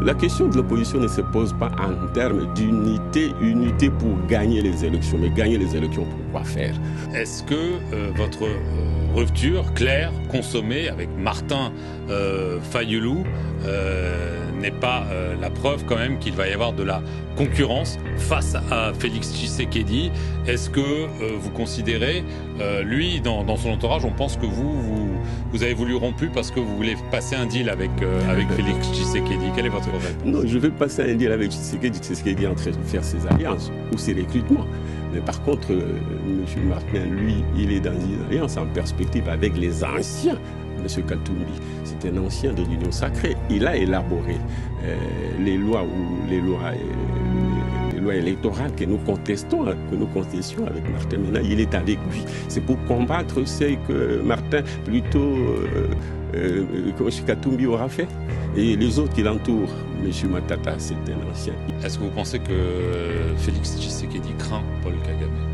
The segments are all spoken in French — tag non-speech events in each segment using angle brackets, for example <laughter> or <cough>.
La question de l'opposition ne se pose pas en termes d'unité, unité pour gagner les élections, mais gagner les élections pour quoi faire? Est-ce que euh, votre euh, rupture claire, consommée avec Martin euh, Fayoulou, n'est pas la preuve quand même qu'il va y avoir de la concurrence face à Félix Tshisekedi Est-ce que vous considérez, lui, dans, son entourage, on pense que vous, vous, avez voulu rompu parce que vous voulez passer un deal avec, avec Félix Tshisekedi? Quelle est votre réponse Non, je veux passer un deal avec Tshisekedi. Tshisekedi est en train de faire ses alliances ou ses recrutements. Mais par contre, euh, M. Martin, lui, il est dans une alliance en perspective avec les anciens. M. Katumbi, c'est un ancien de l'Union sacrée. Il a élaboré euh, les lois ou les lois, euh, les lois électorales que nous contestons, que nous contestions avec Martin. Maintenant, il est avec lui. C'est pour combattre ce que Martin, plutôt, euh, Katumbi aura fait. Et les autres qui l'entourent, M. Matata, c'est un ancien. Est-ce que vous pensez que Félix Tshisekedi craint Paul Kagame?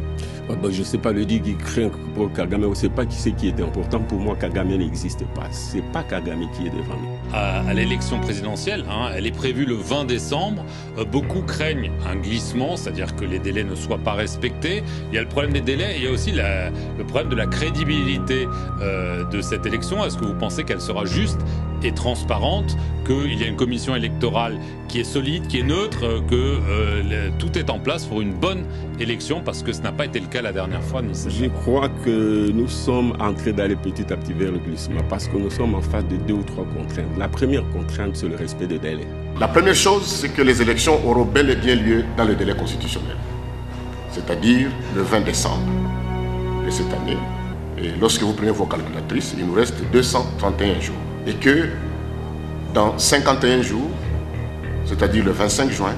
Ah bah, je ne sais pas le dire qui craint Paul Kagame, on ne sait pas qui c'est qui est important. Pour moi, Kagame n'existe pas. Ce n'est pas Kagame qui est devant nous. À, l'élection présidentielle, hein, elle est prévue le 20 décembre. Euh, beaucoup craignent un glissement, c'est-à-dire que les délais ne soient pas respectés. Il y a le problème des délais et il y a aussi le problème de la crédibilité euh, de cette élection. Est-ce que vous pensez qu'elle sera juste et transparente, qu'il y a une commission électorale qui est solide, qui est neutre, que euh, tout est en place pour une bonne élection, parce que ce n'a pas été le cas la dernière fois. Je crois que nous sommes en train d'aller petit à petit vers le glissement, parce que nous sommes en face de deux ou trois contraintes. La première contrainte, c'est le respect des délais. La première chose, c'est que les élections auront bel et bien lieu dans le délai constitutionnel, c'est-à-dire le 20 décembre de cette année. Et lorsque vous prenez vos calculatrices, il nous reste 231 jours et que dans 51 jours, c'est-à-dire le 25 juin,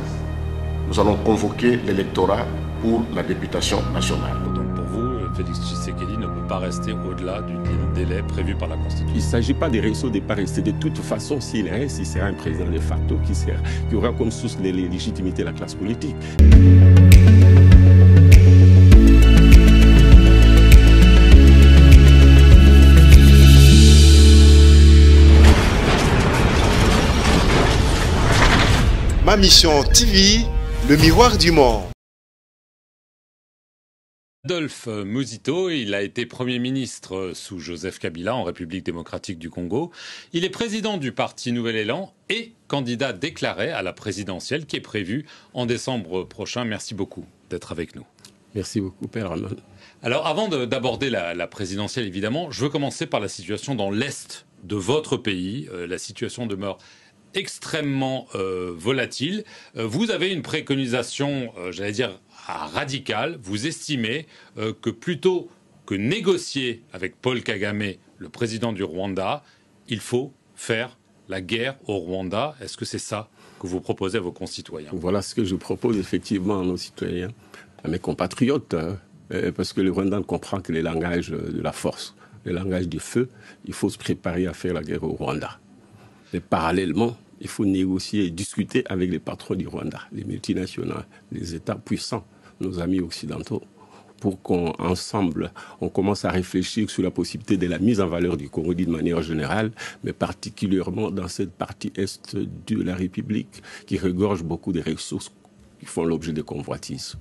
nous allons convoquer l'électorat pour la députation nationale. Donc pour vous, Félix Tshisekedi ne peut pas rester au-delà du délai prévu par la Constitution. Il ne s'agit pas des réseaux de pas rester. De toute façon, s'il reste, il sera un président de facto qui, sera, qui aura comme source de légitimité la classe politique. Ma mission TV, le miroir du monde. Adolphe Muzito, il a été Premier ministre sous Joseph Kabila en République démocratique du Congo. Il est président du parti Nouvel Élan et candidat déclaré à la présidentielle qui est prévue en décembre prochain. Merci beaucoup d'être avec nous. Merci beaucoup, Père Arnold. Alors, avant d'aborder la, présidentielle, évidemment, je veux commencer par la situation dans l'Est de votre pays. Euh, la situation demeure extrêmement euh, volatile. Euh, vous avez une préconisation, euh, j'allais dire, radicale. Vous estimez que plutôt que négocier avec Paul Kagame, le président du Rwanda, il faut faire la guerre au Rwanda. Est-ce que c'est ça que vous proposez à vos concitoyens? Voilà ce que je propose effectivement à nos citoyens, à mes compatriotes, hein. parce que le Rwanda comprend que le langage de la force, le langage du feu, il faut se préparer à faire la guerre au Rwanda. Et parallèlement, il faut négocier et discuter avec les patrons du Rwanda, les multinationales, les États puissants, nos amis occidentaux, pour qu'ensemble, on, commence à réfléchir sur la possibilité de la mise en valeur du Congo d'une manière générale, mais particulièrement dans cette partie est de la République qui regorge beaucoup de ressources qui font l'objet de convoitises.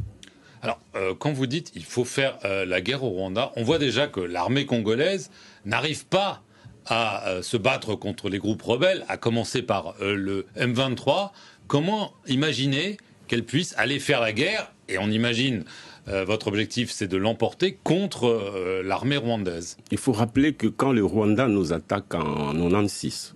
Alors, euh, quand vous dites il faut faire euh, la guerre au Rwanda, on voit déjà que l'armée congolaise n'arrive pas à euh, se battre contre les groupes rebelles, à commencer par euh, le M23, comment imaginer qu'elle puisse aller faire la guerre Et on imagine, euh, votre objectif, c'est de l'emporter contre l'armée rwandaise? Il faut rappeler que quand le Rwanda nous attaque en 96,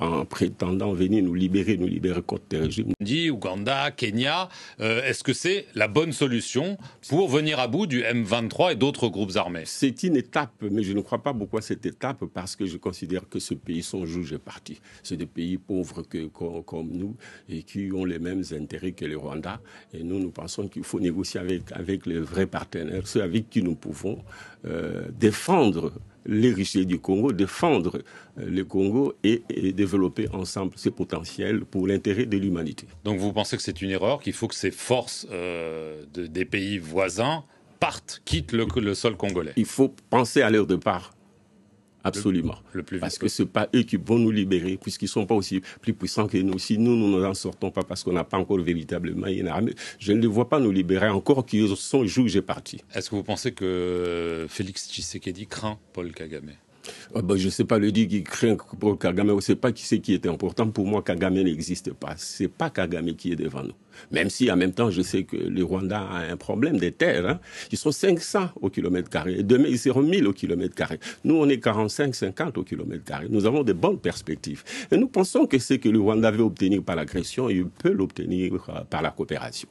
en prétendant venir nous libérer, nous libérer contre les régimes. Dit Ouganda, Kenya, euh, est-ce que c'est la bonne solution pour venir à bout du M23 et d'autres groupes armés? C'est une étape, mais je ne crois pas beaucoup à cette étape parce que je considère que ce pays sont juges et partis. C'est des pays pauvres que, comme, nous et qui ont les mêmes intérêts que le Rwanda. Et nous, nous pensons qu'il faut négocier avec, avec les vrais partenaires, ceux avec qui nous pouvons euh, défendre les richesses du Congo, défendre euh, le Congo et, développer ensemble ses potentiels pour l'intérêt de l'humanité. Donc vous pensez que c'est une erreur, qu'il faut que ces forces euh, des pays voisins partent, quittent le, le sol congolais? Il faut penser à leur départ Absolument. Le, plus parce que ce pas eux qui vont nous libérer, puisqu'ils ne sont pas aussi plus puissants que nous. Si nous, nous n'en sortons pas parce qu'on n'a pas encore véritablement une armée, je ne les vois pas nous libérer encore qu'ils sont jugés partis. Est-ce que vous pensez que Félix Tshisekedi craint Paul Kagame? Ah bah, je ne sais pas le dire qui craint pour Kagame, je ne sais pas qui c'est qui est important. Pour moi, Kagame n'existe pas. Ce n'est pas Kagame qui est devant nous. Même si en même temps, je sais que le Rwanda a un problème des terres. Hein. Ils sont 500 au kilomètre carré. Demain, ils seront 1000 au kilomètre carré. Nous, on est 45, 50 au kilomètre carré. Nous avons de bonnes perspectives. Et nous pensons que ce que le Rwanda veut obtenir par l'agression, il peut l'obtenir euh, par la coopération.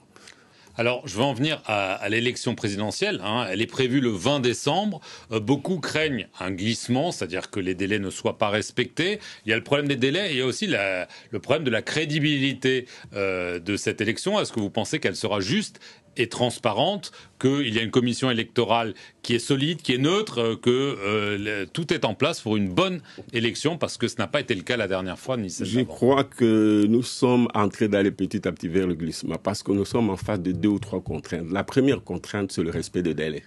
Alors, je vais en venir à, l'élection présidentielle. Hein. Elle est prévue le 20 décembre. Euh, beaucoup craignent un glissement, c'est-à-dire que les délais ne soient pas respectés. Il y a le problème des délais et il y a aussi le problème de la crédibilité euh, de cette élection. Est-ce que vous pensez qu'elle sera juste et transparente, qu'il y a une commission électorale qui est solide, qui est neutre, euh, que euh, tout est en place pour une bonne élection, parce que ce n'a pas été le cas la dernière fois, ni Je crois que nous sommes en train d'aller petit à petit vers le glissement, parce que nous sommes en face de deux ou trois contraintes. La première contrainte, c'est le respect des délais.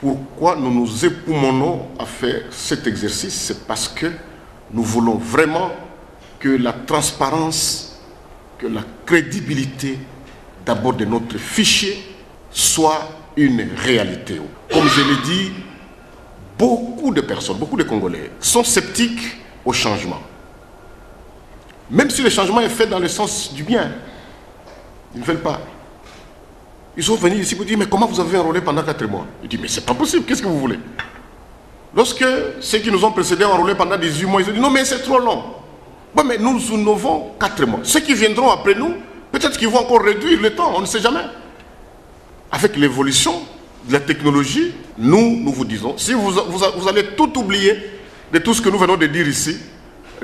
Pourquoi nous nous époumonnons à faire cet exercice? C'est parce que nous voulons vraiment que la transparence, que la crédibilité d'abord de notre fichier soit une réalité. Comme je l'ai dit, beaucoup de personnes, beaucoup de Congolais sont sceptiques au changement. Même si le changement est fait dans le sens du bien, ils ne veulent pas. Ils sont venus ici pour dire, mais comment vous avez enrôlé pendant quatre mois? Je dis, mais c'est pas possible, qu'est-ce que vous voulez? Lorsque ceux qui nous ont précédés ont enrôlé pendant 18 mois, ils ont dit, non mais c'est trop long. Bon, mais nous innovons quatre mois. Ceux qui viendront après nous, Peut-être qu'ils vont encore réduire le temps, on ne sait jamais. Avec l'évolution de la technologie, nous, nous vous disons, si vous, vous, allez tout oublier de tout ce que nous venons de dire ici,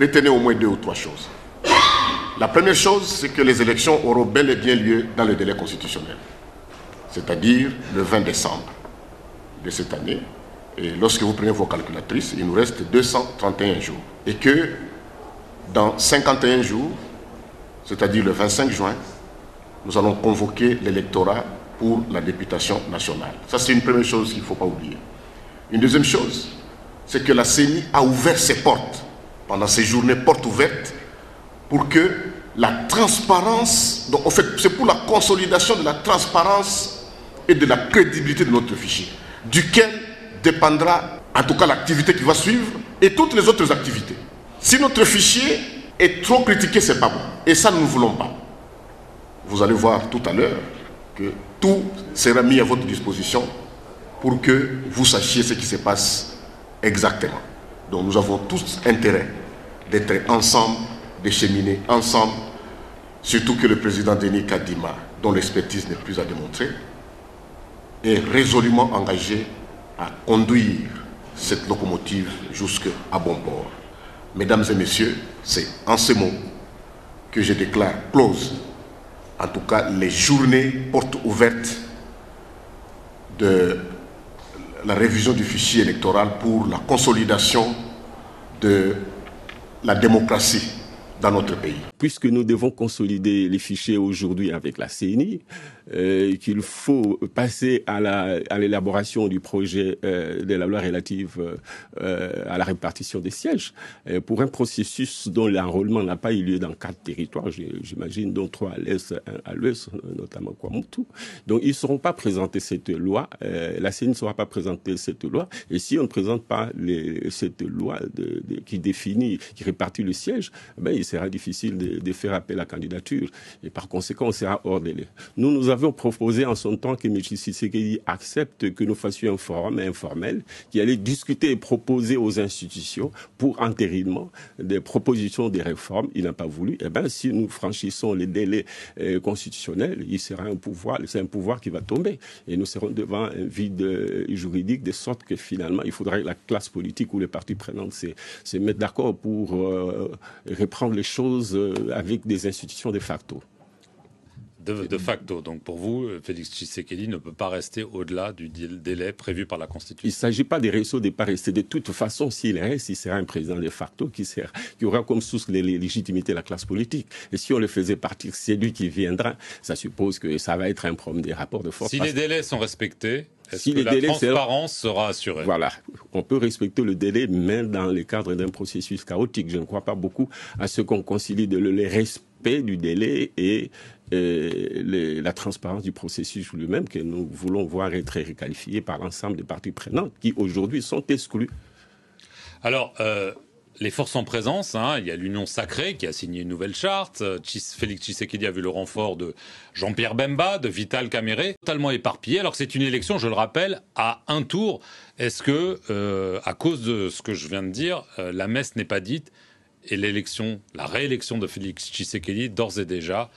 retenez au moins deux ou trois choses. La première chose, c'est que les élections auront bel et bien lieu dans le délai constitutionnel, c'est-à-dire le 20 décembre de cette année. Et lorsque vous prenez vos calculatrices, il nous reste 231 jours. Et que dans 51 jours, c'est-à-dire le 25 juin, nous allons convoquer l'électorat pour la députation nationale. Ça, c'est une première chose qu'il ne faut pas oublier. Une deuxième chose, c'est que la CENI a ouvert ses portes pendant ces journées portes ouvertes pour que la transparence, donc en fait, c'est pour la consolidation de la transparence et de la crédibilité de notre fichier, duquel dépendra en tout cas l'activité qui va suivre et toutes les autres activités. Si notre fichier et trop critiquer, c'est pas bon. Et ça, nous ne voulons pas. Vous allez voir tout à l'heure que tout sera mis à votre disposition pour que vous sachiez ce qui se passe exactement. Donc nous avons tous intérêt d'être ensemble, de cheminer ensemble, surtout que le président Denis Kadima, dont l'expertise n'est plus à démontrer, est résolument engagé à conduire cette locomotive jusqu'à bon port. Mesdames et messieurs, c'est en ces mots que je déclare close, en tout cas les journées portes ouvertes de la révision du fichier électoral pour la consolidation de la démocratie dans notre pays. Puisque nous devons consolider les fichiers aujourd'hui avec la CENI, euh, qu'il faut passer à l'élaboration du projet euh, de la loi relative euh, à la répartition des sièges pour un processus dont l'enrôlement n'a pas eu lieu dans quatre territoires, j'imagine, dont trois à l'est, à l'ouest, notamment Kwamutu. Donc ils ne seront pas présentés cette loi, la CENI ne sera pas présentée cette loi, et si on ne présente pas cette loi qui définit, qui répartit le siège, ben, sera difficile de, faire appel à la candidature, et par conséquent on sera hors délai. Nous, nous avons proposé en son temps que M. Tshisekedi accepte que nous fassions un forum informel qui allait discuter et proposer aux institutions pour entérinement des propositions des réformes. Il n'a pas voulu. Eh bien, si nous franchissons les délais euh, constitutionnels, il sera un pouvoir, c'est un pouvoir qui va tomber. Et nous serons devant un vide euh, juridique de sorte que finalement, il faudrait que la classe politique ou les partis prenants se, mettent d'accord pour euh, reprendre les choses avec des institutions de facto. De, facto. Donc pour vous, Félix Tshisekedi ne peut pas rester au-delà du délai prévu par la Constitution. Il ne s'agit pas des réseaux de pas rester. De toute façon, s'il reste, il sera un président de facto qui, sera, qui aura comme source les, légitimités la classe politique. Et si on le faisait partir, c'est lui qui viendra. Ça suppose que ça va être un problème des rapports de force. Si les délais sont respectés, si que la transparence sera assurée? Voilà, on peut respecter le délai, même dans le cadre d'un processus chaotique. Je ne crois pas beaucoup à ce qu'on concilie de le respect du délai et la transparence du processus lui-même que nous voulons voir être requalifié par l'ensemble des parties prenantes qui aujourd'hui sont exclues. Alors, euh, les forces en présence, hein, il y a l'Union sacrée qui a signé une nouvelle charte. Euh, Félix Tshisekedi a vu le renfort de Jean-Pierre Bemba, de Vital Caméré, totalement éparpillé. Alors c'est une élection, je le rappelle, à un tour. Est-ce que, euh, à cause de ce que je viens de dire, la messe n'est pas dite et l'élection, la réélection de Félix Tshisekedi d'ores et déjà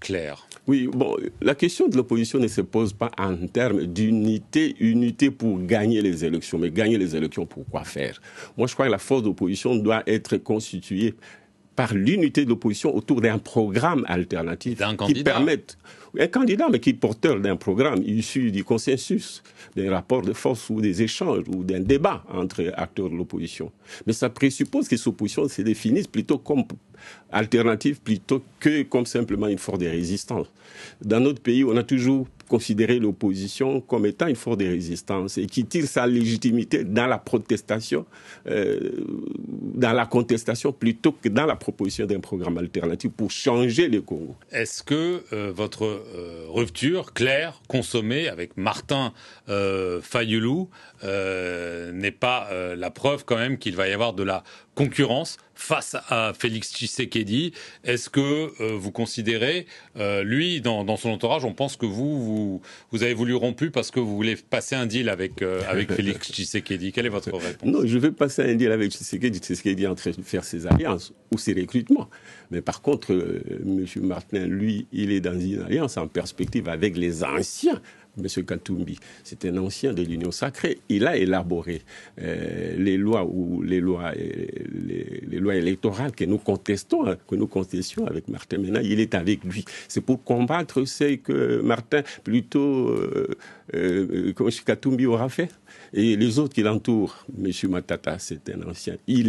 claire oui, bon, la question de l'opposition ne se pose pas en termes d'unité, unité pour gagner les élections. Mais gagner les élections, pour quoi faire? Moi, je crois que la force d'opposition doit être constituée par l'unité de l'opposition autour d'un programme alternatif qui permette un candidat, mais qui est porteur d'un programme issu du consensus, des rapports de force ou des échanges ou d'un débat entre acteurs de l'opposition. Mais ça présuppose que cette opposition se définisse plutôt comme alternative plutôt que comme simplement une force de résistance. Dans notre pays, on a toujours considérer l'opposition comme étant une force de résistance et qui tire sa légitimité dans la protestation, euh, dans la contestation, plutôt que dans la proposition d'un programme alternatif pour changer le Congo. Est-ce que euh, votre euh, rupture claire, consommée avec Martin Fayoulou, n'est pas la preuve quand même qu'il va y avoir de la concurrence face à Félix Tshisekedi. Est-ce que vous considérez, lui, dans, dans, son entourage, on pense que vous, vous vous, avez voulu rompu parce que vous voulez passer un deal avec, euh, avec <laughs> Félix Tshisekedi? Quelle est votre réponse? Non, je veux passer un deal avec Tshisekedi. Tshisekedi est en train de faire ses alliances ou ses recrutements. Mais par contre, euh, M. Martin, lui, il est dans une alliance en perspective avec les anciens M. Katumbi, c'est un ancien de l'Union sacrée. Il a élaboré euh, les lois ou lois électorales que nous contestons, que nous contestions avec Martin. Maintenant, il est avec lui. C'est pour combattre ce que Martin, plutôt, euh, euh, Katumbi aura fait. Et les autres qui l'entourent, M. Matata, c'est un ancien. Il